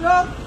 Yeah.